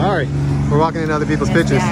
Sorry. We're walking in other people's pictures.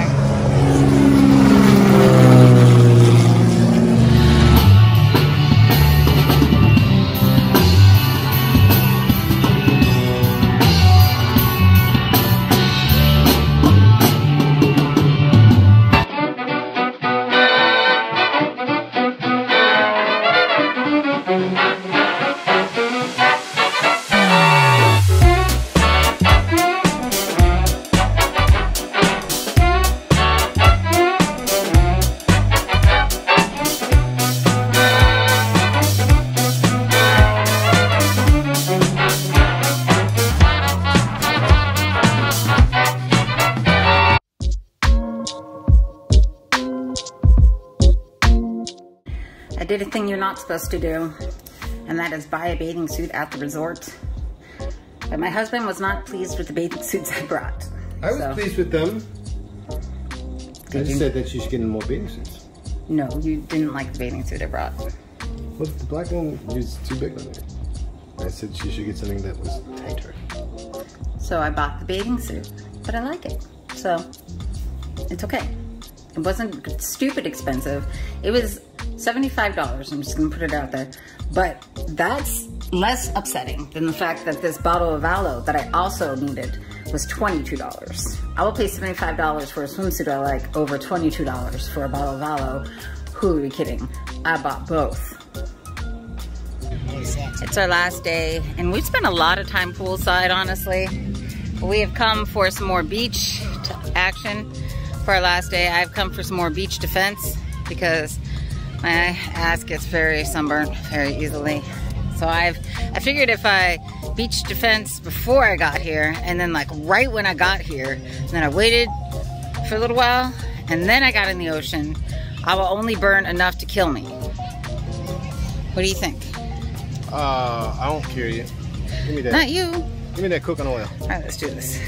Supposed to do, and that is buy a bathing suit at the resort. But my husband was not pleased with the bathing suits I brought. I was So- pleased with them. I just you? said that she's getting more bathing suits. No, you didn't like the bathing suit I brought. Well, the black one was too big on her. I said she should get something that was tighter. So I bought the bathing suit, but I like it. So it's okay. It wasn't stupid expensive. It was $75. I'm just gonna put it out there. But that's less upsetting than the fact that this bottle of aloe that I also needed was $22. I will pay $75 for a swimsuit I like over $22 for a bottle of aloe. Who are we kidding? I bought both. It's our last day, and we've spent a lot of time poolside, honestly. We have come for some more beach action for our last day. I've come for some more beach defense because my ass gets very sunburned very easily. So I've I figured if I beach defense before I got here, and then like right when I got here, and then I waited for a little while, and then I got in the ocean, I will only burn enough to kill me. What do you think? Uh, I don't care you. Give me that. Not you. Give me that cooking oil. All right, let's do this.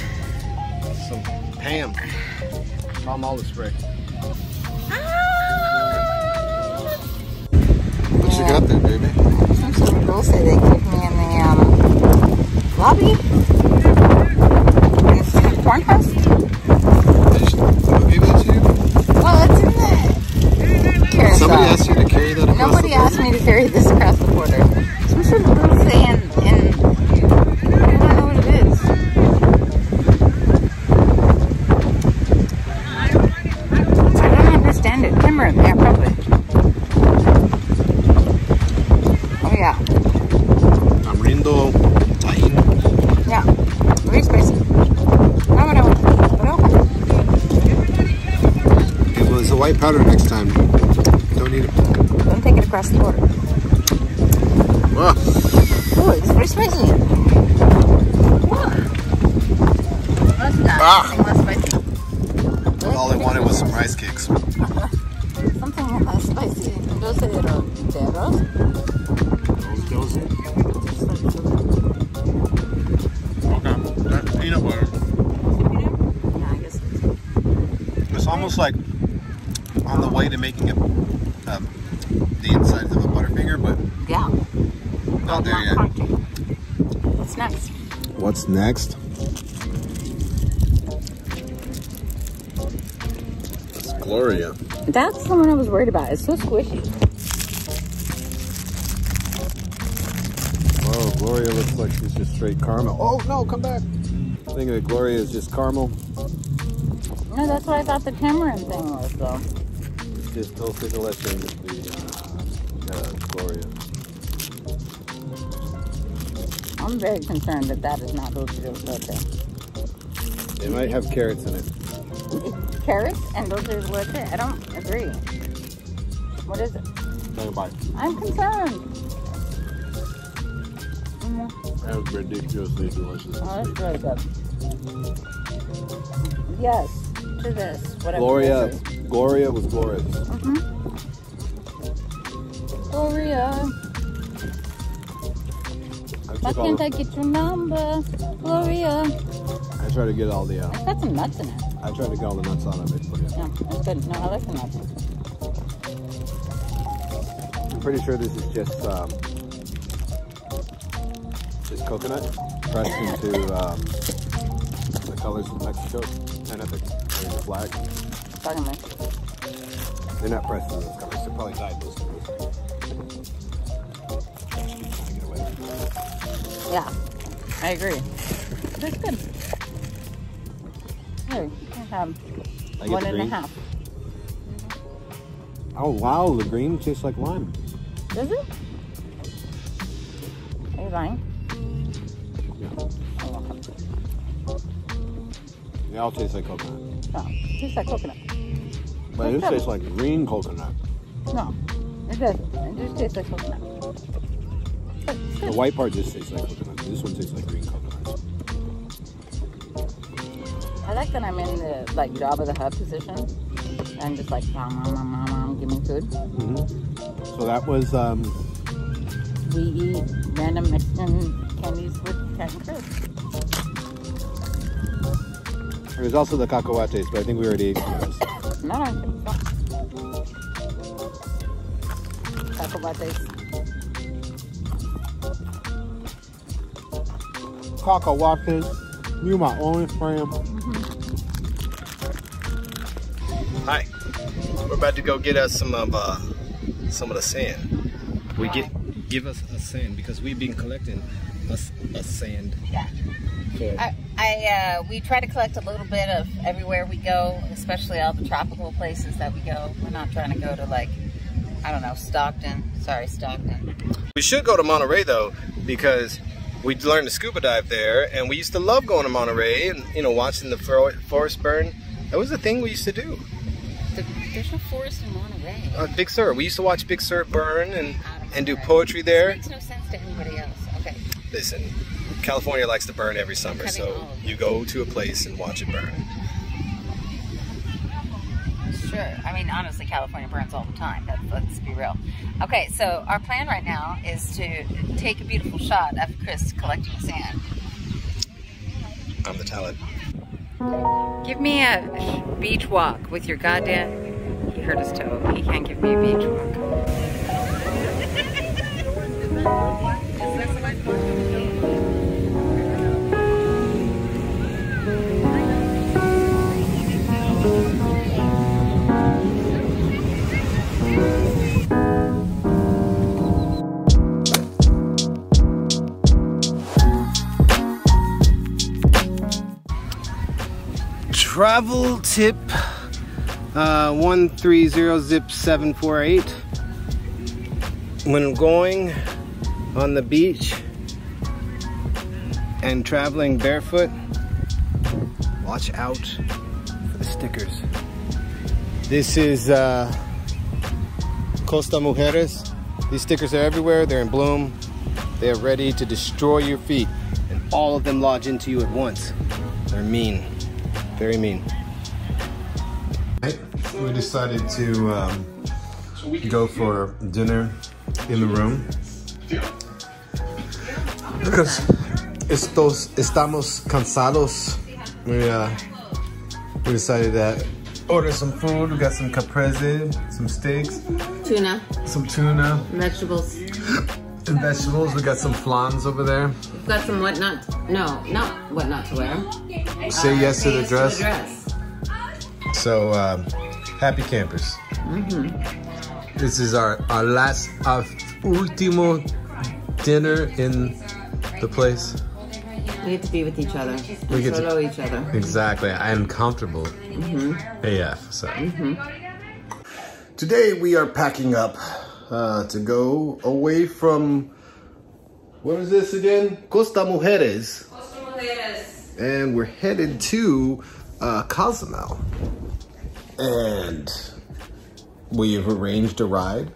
Some Pam. Palm olive spray. You got there, baby? Some girls say they kicked me in the um, lobby. It's in the corn husk. Who gave that to you? Well, it's in the carousel. Somebody asked you to carry that across Nobody the asked me to carry this across the border. Some sort of little saying in. I don't know what it is. I don't understand it. Cameron, yeah, probably. Oh yeah, Tamarindo tahini. yeah. Very spicy. Not what I want to eat, but okay. Okay, well, it's a white powder next time. Don't need it. Don't take it across the border. Oh, it's very spicy. Making it um, the insides of a Butterfinger, but Yeah. not there yet. crunchy. What's next? What's next? That's Gloria. That's the one I was worried about. It's so squishy. Oh, Gloria looks like she's just straight caramel. Oh no, come back. I think that Gloria is just caramel. No, that's what I thought the tamarind thing was, though. It's just dulce de leche in the uh, uh, Gloria. I'm very concerned that that is not dulce de leche. It might have carrots in it. Carrots and those dulce de leche? I don't agree. What is it? Take a bite. I'm concerned. Mm, That was ridiculously delicious. Oh, that's really good. Yes, to this. Whatever Gloria, this is. Gloria was glorious. Mhm. Gloria, I, why can't the, I get your number? Gloria. I tried to get all the. Uh, It's got some nuts in it. I tried to get all the nuts on it for you. Yeah, that's good. No, I like the nuts. I'm pretty sure this is just um, just coconut pressed into um, like colors of Mexico and at the, the flag. Certainly. They're not pressed in those colors. They're probably dyed those colors. Take it away. Yeah, I agree. That's good. Here, you can have I one and a half. Oh wow, the green tastes like lime. Does it? Are you lying? Yeah. Oh. They all taste like coconut. Oh, it tastes like coconut. But this tastes like green coconut. No, it doesn't. It just tastes like coconut. The white part just tastes like coconut. This one tastes like green coconut. I like that I'm in the like job of the hub position. I'm just like, mom, mom, mom, mom, mom, give me food. hmm So that was um, We eat random Mexican candies with Captain Chris. there's also the cacahuates, but I think we already ate some of those. No, I think so. Taco Bates. Cacahuates, you my only friend. Hi. We're about to go get us some of uh, some of the sand. We get give us a sand because we've been collecting a, s- a sand. Yeah. For, I, I uh, we try to collect a little bit of everywhere we go, especially all the tropical places that we go. We're not trying to go to like, I don't know, Stockton. Sorry, Stockton. we should go to Monterey though because we learned to scuba dive there, and we used to love going to Monterey and you know watching the forest burn. That was the thing we used to do. The, there's no forest in Monterey. Uh, Big Sur. We used to watch Big Sur burn and and do poetry there. This makes no sense to anybody else. Okay. Listen, California likes to burn every summer, so you go to a place and watch it burn. Sure. I mean, honestly, California burns all the time. Let, let's be real. Okay, so our plan right now is to take a beautiful shot of Chris collecting sand. I'm the talent. Give me a beach walk with your goddamn. He hurt his toe. He can't give me a beach walk. Travel tip uh, 130 zip 748. When going on the beach and traveling barefoot, watch out for the stickers. This is uh, Costa Mujeres. These stickers are everywhere, they're in bloom. They are ready to destroy your feet, and all of them lodge into you at once. They're mean. Very mean. We decided to um, go for dinner in the room because estos estamos cansados. We uh, we decided that order some food. We got some caprese, some steaks, Tuna, some tuna, vegetables. and vegetables. We got some flans over there. We've got some what not, no, not what not to wear. Say yes to the Yes dress. dress. So um, happy campers. This is our our last our último dinner in the place. We get to be with each other. We get to- Solo each other. Exactly. I am comfortable. AF. So. Today we are packing up uh, to go away from. What is this again? Costa Mujeres. Costa Mujeres. And we're headed to uh, Cozumel. And we have arranged a ride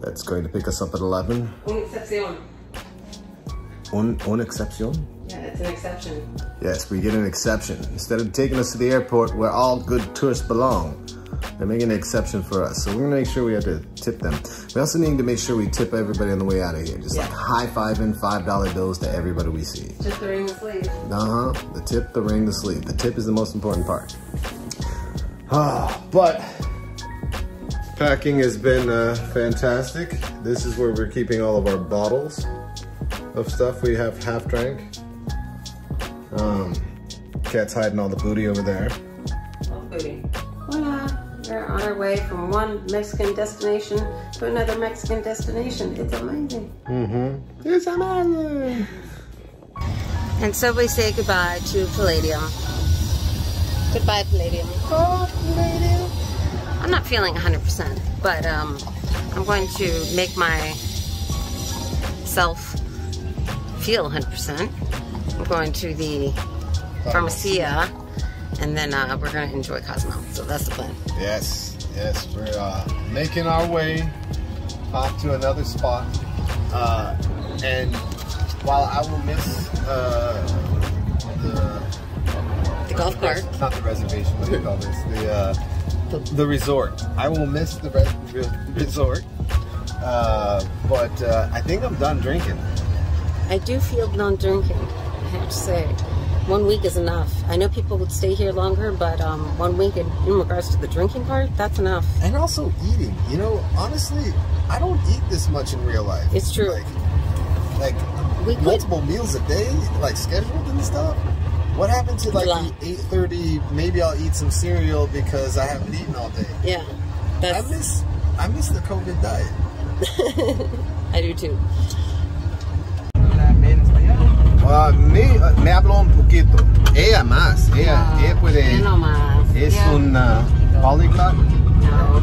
that's going to pick us up at 11. Un excepción. Un, un exception? Yeah, it's an exception. Yes, we get an exception. Instead of taking us to the airport where all good tourists belong, they're making an exception for us. So we're gonna make sure we have to tip them. We also need to make sure we tip everybody on the way out of here. Just like high-fiving $5 bills to everybody we see. Just the ring the sleeve. Uh-huh, the tip, the ring, the sleeve. The tip is the most important part. Ah, but packing has been uh, fantastic. This is where we're keeping all of our bottles of stuff we have half drank. Um, Cat's hiding all the booty over there. Booty. Voila. We're on our way from one Mexican destination to another Mexican destination. It's amazing. Mm-hmm. It's amazing. And so we say goodbye to Palladium. Goodbye, Palladium. Oh, Palladium. I'm not feeling 100%, but um, I'm going to make myself feel 100%. I'm going to the Pharmacia, and then uh, we're going to enjoy Cozumel. So that's the plan. Yes, yes, we're uh, making our way off to another spot. Uh, and while I will miss uh, the The golf cart. not the reservation, what do you call this? The uh, the, resort. I will miss the re- re- resort, uh, but uh, I think I'm done drinking. I do feel done drinking, I have to say. One week is enough. I know people would stay here longer, but um, one week in, in regards to the drinking part, that's enough. And also eating. You know, honestly, I don't eat this much in real life. It's true. Like, like We multiple meals a day, like scheduled and stuff. What happened to like the eight thirty? Maybe I'll eat some cereal because I haven't eaten all day. Yeah, I miss I miss the COVID diet. I do too. Uh, me, uh, me habló un poquito. Ella más. Ella, ella puede. No más. Es Yeah. una polyglot. No.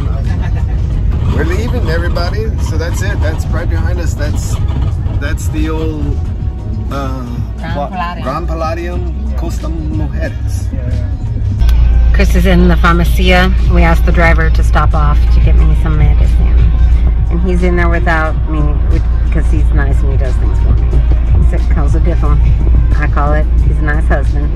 We're leaving, everybody. So that's it. That's right behind us. That's that's the old uh, Gran what- Palladium. Gran Palladium Costa Mujeres. Chris is in the pharmacia. We asked the driver to stop off to get me some medicine. And he's in there without me because he's nice and he does things for me. He calls it different. I call it, he's a nice husband.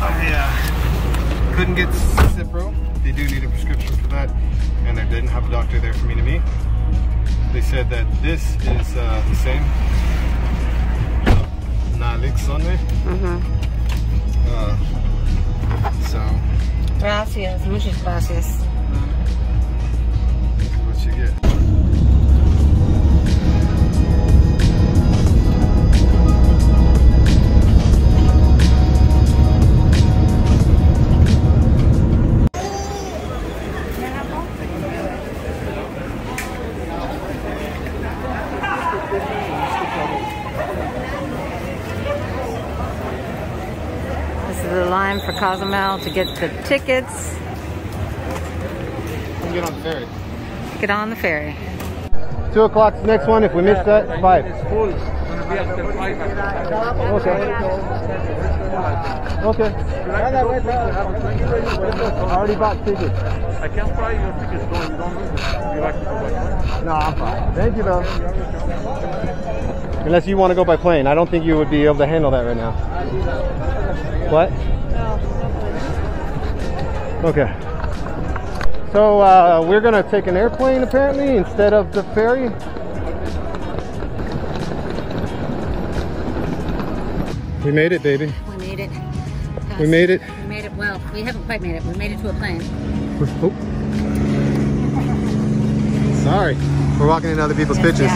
I uh, couldn't get Cipro. They do need a prescription for that, and I didn't have a doctor there for me to meet. They said that this is uh, the same. Nalixone. Mm-hmm. Uh, so, Gracias, muchas gracias. Is the line for Cozumel to get the tickets. Come get on the ferry. Get on the ferry. Two o'clock's the next one. If we miss that, five. Okay. Okay. I already bought tickets. I can't buy your tickets. Don't, don't lose it. You like to go by No, I'm fine. Thank you, though. Unless you want to go by plane. I don't think you would be able to handle that right now. What? Okay. So uh, we're gonna take an airplane apparently instead of the ferry. We made it, baby. We made it. We made it. We made it well. We haven't quite made it. We made it to a plane. Oh. Sorry. We're walking into other people's pictures.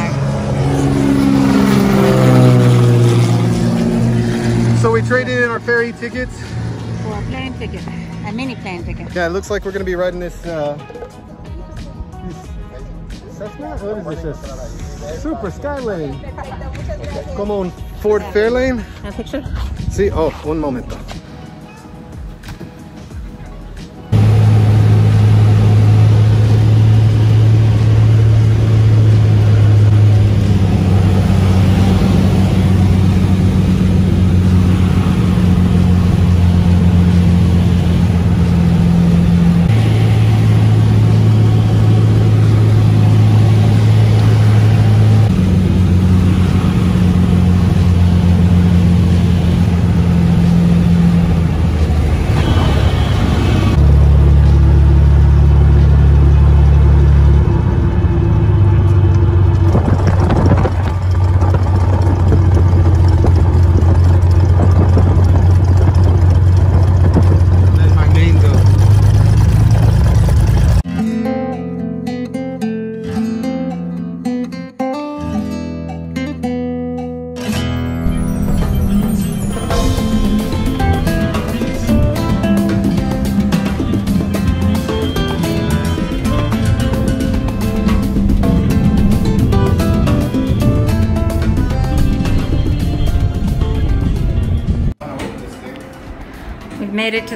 So we traded in our ferry tickets. For a plane ticket. A mini plane ticket. Yeah, it looks like we're gonna be riding this. Uh, this Cessna? What is this? A Super Skylane. Como un Ford Fairlane. A picture? See, oh, one moment made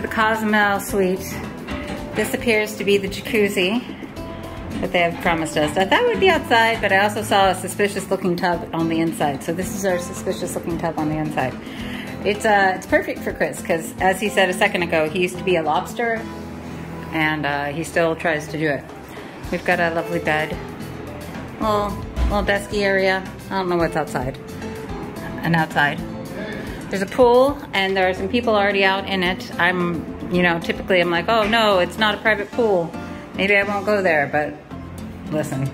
the Cozumel suite. This appears to be the jacuzzi that they have promised us. I thought it would be outside, but I also saw a suspicious looking tub on the inside. So this is our suspicious looking tub on the inside. It's uh, it's perfect for Chris because as he said a second ago, he used to be a lobster and uh, he still tries to do it. We've got a lovely bed, little, little desky area. I don't know what's outside. And outside. There's a pool and there are some people already out in it. I'm, you know, typically I'm like, oh no, it's not a private pool. Maybe I won't go there, but listen,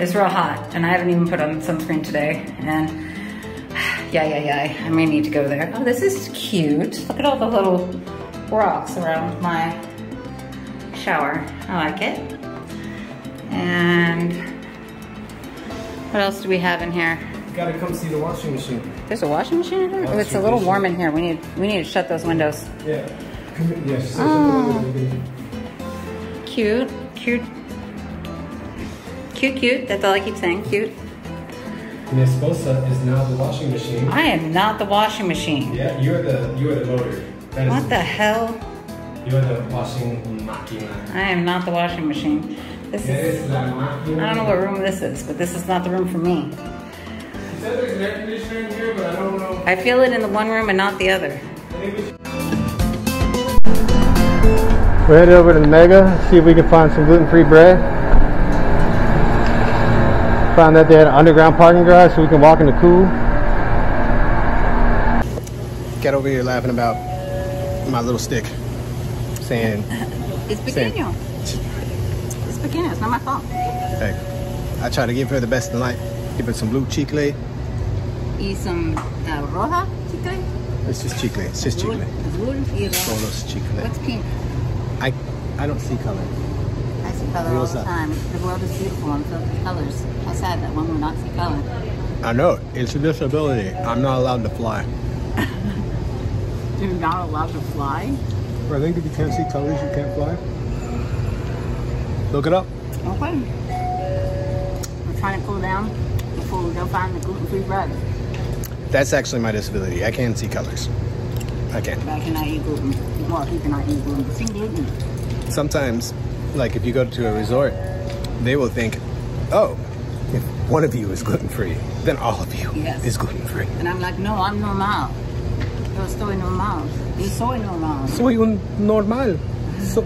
it's real hot and I haven't even put on sunscreen today. And yeah, yeah, yeah, I may need to go there. Oh, this is cute. Look at all the little rocks around my shower. I like it. And what else do we have in here? You gotta come see the washing machine. There's a washing machine in here? Oh, it's a little machine. warm in here. We need we need to shut those windows. Yeah. Come in. Yeah, she said Oh. Cute, cute, cute, cute. That's all I keep saying. Cute. Mi esposa is now the washing machine. I am not the washing machine. Yeah, you're the you're the motor. That What the hell? You're the washing machine. I am not the washing machine. This is. I don't know what room this is, but this is not the room for me. She said there's an air conditioner in here, but I don't know. I feel it in the one room and not the other. We're headed over to the Mega, see if we can find some gluten-free bread. Found that they had an underground parking garage so we can walk in the cool. Get over here laughing about my little stick. Saying, It's Same. pequeño. It's pequeño. It's not my fault. hey, I try to give her the best in life. Give her some blue chicle. Y some uh, roja chicle. It's just chicle. It's just chicle. Azul y roja. Solos chicle. What's pink? I, I don't see color. I see color all the time. The world is beautiful and filled with colors. How sad that one will not see color. I know. It's a disability. I'm not allowed to fly. You're not allowed to fly? I think if you can't see colors, you can't fly. Look it up. Okay. We're trying to cool down before we go find the gluten-free bread. That's actually my disability. I can't see colors. I can. But I cannot eat gluten. Well, he cannot eat gluten. Sing gluten. Sometimes, like if you go to a resort, they will think, oh, if one of you is gluten free, then all of you Yes. is gluten free. And I'm like, no, I'm normal. Yo estoy normal. Yo soy normal. Soy un normal. So,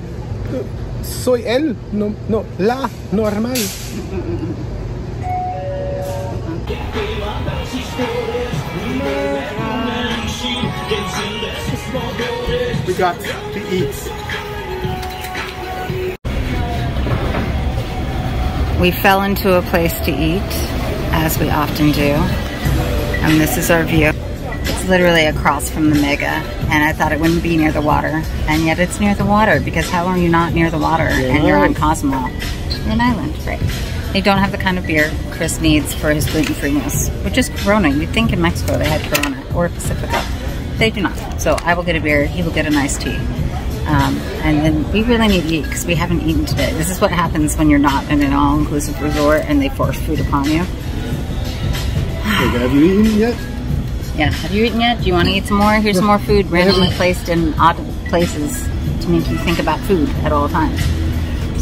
soy él, no, no, la normal. We got to eat. We fell into a place to eat, as we often do. And this is our view. It's literally across from the mega. And I thought it wouldn't be near the water. And yet it's near the water because how are you not near the water and you're on Cozumel, You're an island, right? They don't have the kind of beer Chris needs for his gluten-free meals, which is Corona. You'd think in Mexico they had Corona or Pacifico. They do not. So I will get a beer, he will get a nice tea. Um, and then we really need to eat because we haven't eaten today. This is what happens when you're not in an all-inclusive resort and they force food upon you. have you eaten yet? Yeah, have you eaten yet? Do you want to eat some more? Here's some more food randomly placed in odd places to make you think about food at all times.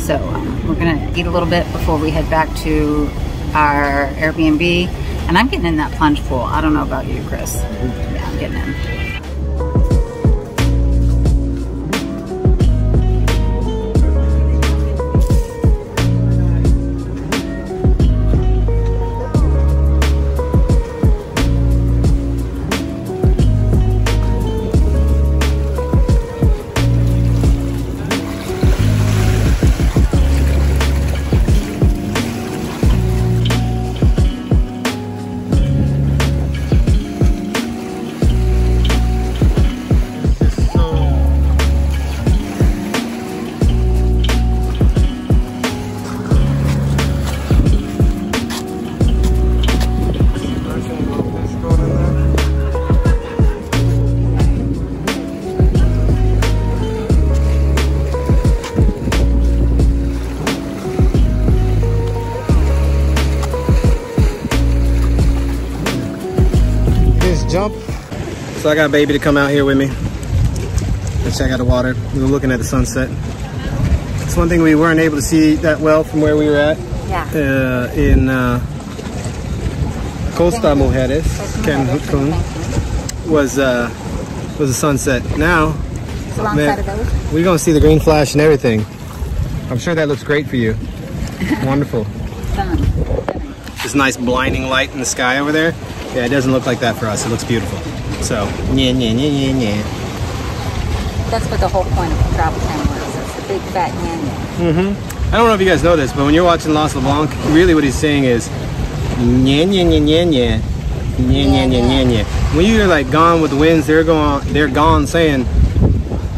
So um, we're gonna eat a little bit before we head back to our Airbnb. And I'm getting in that plunge pool. I don't know about you, Chris. Yeah, I'm getting in. So I got baby to come out here with me. Let's check out the water. We were looking at the sunset. It's one thing we weren't able to see that well from where we were at Yeah. uh, in uh, Costa Mujeres, Cancun, was uh, was the sunset. Now Man. we're gonna see the green flash and everything. I'm sure that looks great for you. Wonderful. This nice blinding light in the sky over there. Yeah, it doesn't look like that for us. It looks beautiful. So, yeah, yeah, yeah, yeah, yeah. That's what the whole point of travel channel is. It's the big fat yen. I don't know if you guys know this, but when you're watching Lost LeBlanc, really what he's saying is, yeah, yeah, yeah, yeah, yeah. Yeah, yeah, yeah, yeah, yeah. When you're like gone with the Wynns, they're going, they're gone saying,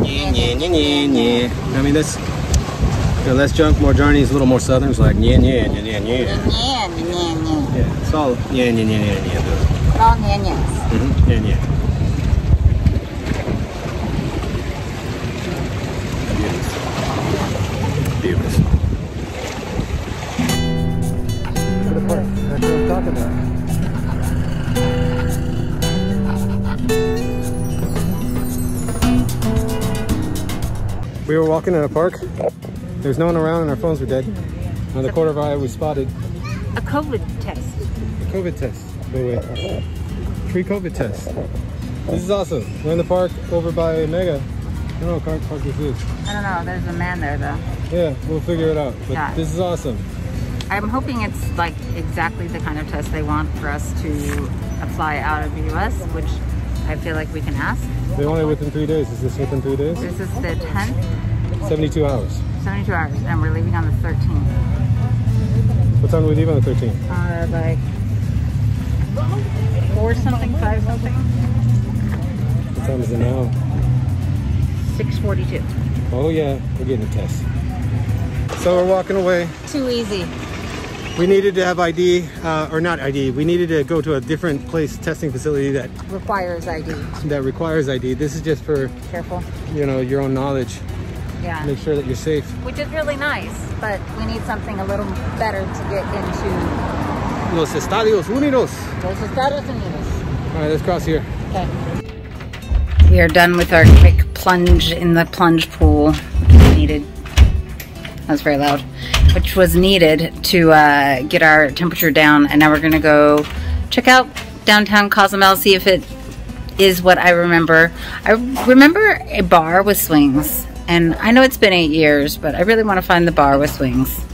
yeah, yeah, yeah, yeah, yeah. I mean, that's, you know, less junk, more journeys, a little more southern. It's like, yeah, yeah, yeah, yeah, yeah. Yen, yen, yen. Yeah, it's all, yeah, yeah, yeah, yeah, yeah. All yen yens. Mm-hmm. Yeah, yeah. Beautiful. To the park. That's what I'm talking about. We were walking in a park. There's no one around and our phones were dead. On the corner of our eye, we spotted A COVID test. a COVID test, the way. Free COVID test. This is awesome. We're in the park over by Mega. I don't know what park, park this is. I don't know. There's a man there though. Yeah, we'll figure it out. But Yeah. this is awesome. I'm hoping it's like exactly the kind of test they want for us to apply out of the U.S., which I feel like we can ask. They want it within three days. Is this within three days? This is the 10th, 72 hours. 72 hours, and we're leaving on the 13th. What time do we leave on the 13th? Uh, like four something, five something, What time is it now? 6:42. Oh yeah, we're getting a test. So we're walking away. Too easy. We needed to have ID, uh, or not ID. We needed to go to a different place, testing facility that Requires ID. that requires ID. This is just for Careful. you know your own knowledge. Yeah. Make sure that you're safe. Which is really nice, but we need something a little better to get into Los Estados Unidos. los Estados Unidos. All right, let's cross here. Okay. We are done with our quick plunge in the plunge pool, which was needed. That was very loud. Which was needed to uh, get our temperature down, and now we're gonna go check out downtown Cozumel, see if it is what I remember. I remember a bar with swings, and I know it's been eight years, but I really want to find the bar with swings.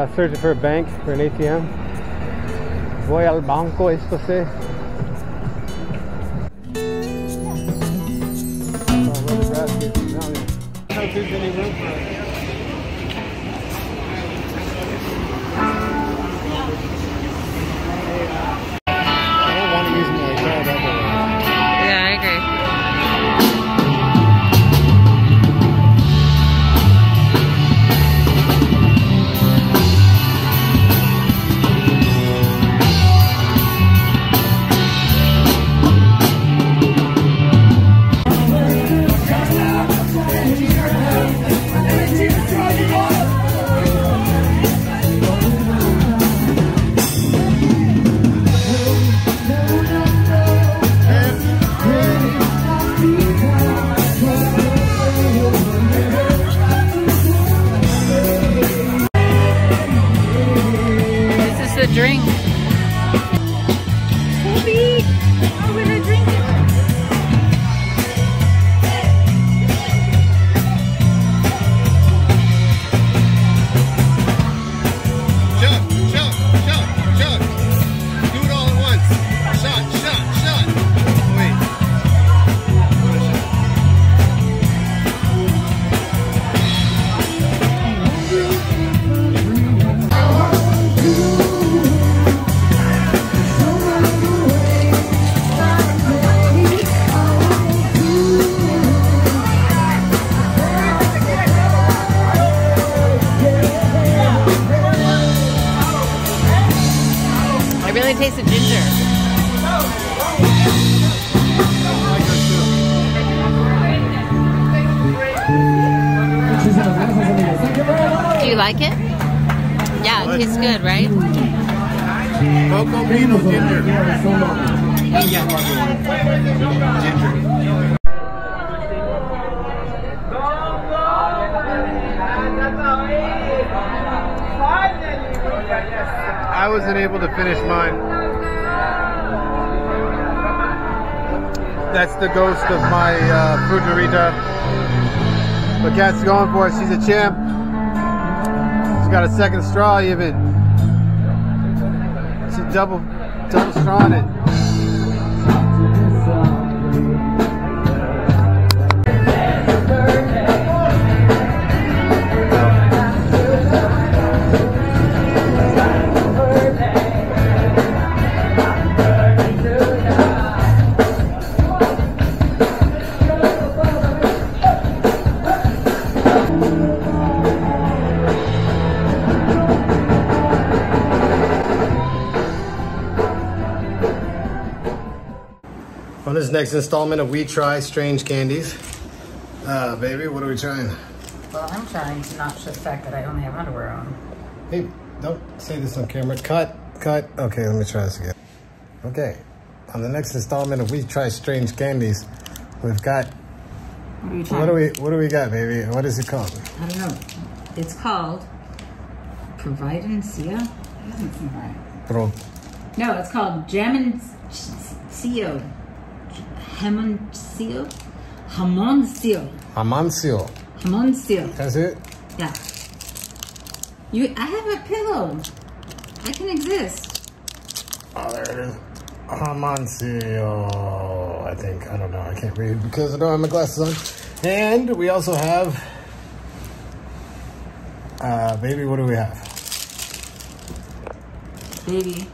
Uh, searching for a bank for an ATM. Voy al banco, esto se. Oh, where Toby, oh, we're gonna Or ginger? Ginger. I wasn't able to finish mine. That's the ghost of my uh, fruiterita. But going for it. She's a champ. She's got a second straw even. Double double strawing On this next installment of We Try Strange Candies. Uh, baby, what are we trying? Well, I'm trying to not show the fact that I only have underwear on. Hey, don't say this on camera. Cut, cut. Okay, let me try this again. Okay, on the next installment of We Try Strange Candies, we've got, What are you trying? what do we, what do we got, baby? What is it called? I don't know. It's called Providencia. It doesn't seem right. Pro. No, it's called Jamoncio. Hamoncio? Hamoncio. Amancio. Hamoncio. That's it? Yeah. You, I have a pillow. I can exist. Oh, there it is. Amancio, I think. I don't know. I can't read because I don't have my glasses on. And we also have, uh, baby, what do we have? Baby.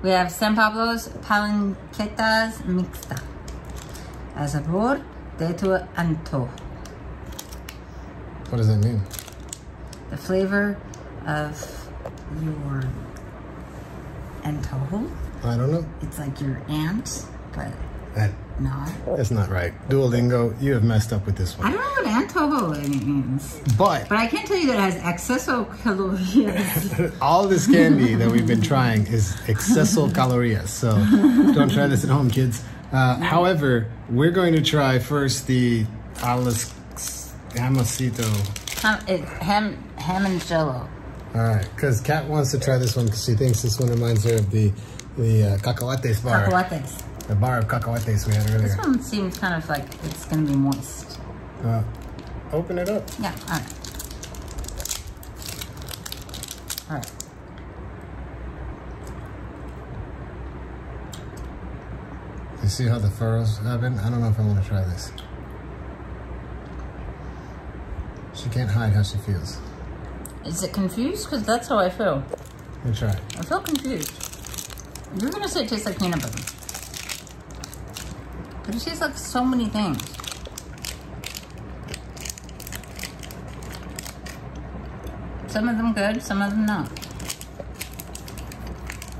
We have San Pablo's Palanquetas Mixta. A sabor de tu antojo. What does that mean? The flavor of your antojo. I don't know. It's like your aunt, but That, not. that's not right. Duolingo, you have messed up with this one. I don't know what antojo means, But but I can tell you that it has exceso calories. all this candy that we've been trying is exceso calorías. So don't try this at home, kids. Uh, however, we're going to try first the Hamacito. ham, it, ham, ham and jello. All right, because Kat wants to try this one because she thinks this one reminds her of the the uh, cacahuates bar, Cacahuates. the bar of cacahuates we had earlier. This one seems kind of like it's gonna be moist. Uh, open it up. Yeah, alright. Alright. You see how the furrows happen? I don't know if I want to try this. She can't hide how she feels. Is it confused? Because that's how I feel. Let me try. I feel confused. You're gonna say it tastes like peanut butter. But it tastes like so many things. Some of them good, some of them not.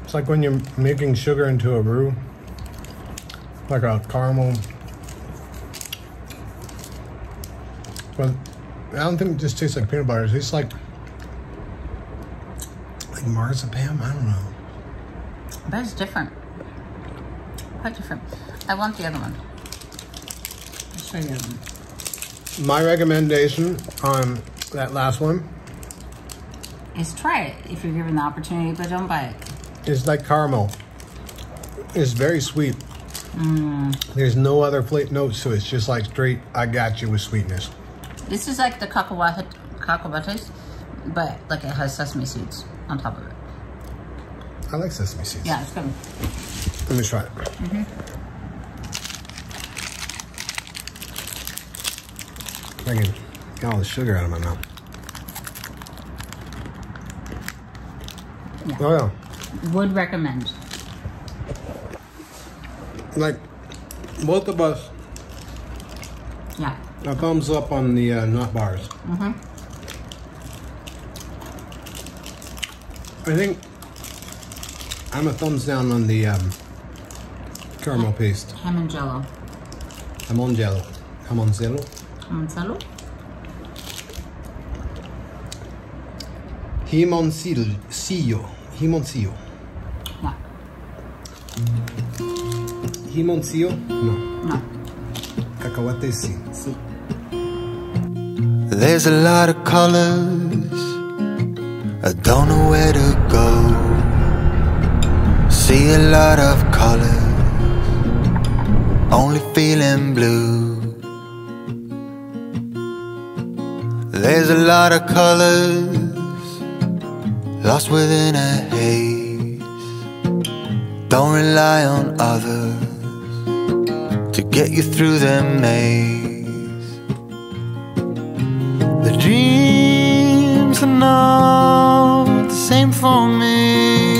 It's like when you're making sugar into a roux, like a caramel. But I don't think it just tastes like peanut butter. It tastes like like marzipan. I don't know. But it's different. Quite different. I want the other one. I'll show you the other one. My recommendation on that last one Is try it if you're given the opportunity, but don't buy it. it. is like caramel. It's very sweet. Mm. There's no other plate notes to it. It's just like straight. I got you with sweetness. This is like the cacahuate, cacahuates, but like it has sesame seeds on top of it. I like sesame seeds. Yeah, it's good. Let me try it. Mm-hmm. I can get all the sugar out of my mouth. Yeah. Oh yeah. Would recommend. Like both of us, Yeah. a thumbs up on the uh, nut bars. Mm-hmm. I think I'm a thumbs down on the um, caramel paste. Ham and jello. Jamon jello. Jamon jello. Ham and jello. Himoncillo. Himoncillo. Himoncillo? No. No. Cacahuate sí. Sí. There's a lot of colors. I don't know where to go. See a lot of colors. Only feeling blue. There's a lot of colors. Lost within a haze. Don't rely on others to get you through the maze. The dreams are not the same for me.